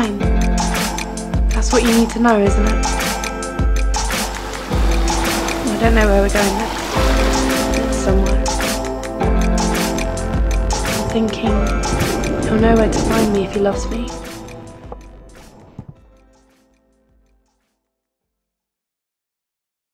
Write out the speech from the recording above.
fine. That's what you need to know, isn't it? I don't know where we're going next. Somewhere. I'm thinking he'll know where to find me if he loves me.